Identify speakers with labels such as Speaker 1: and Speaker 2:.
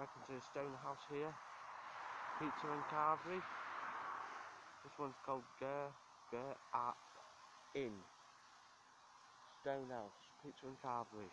Speaker 1: Back into the stone house here. Pizza and carvery. This one's called Ger Ger Up Inn. Stone house, pizza and carvery.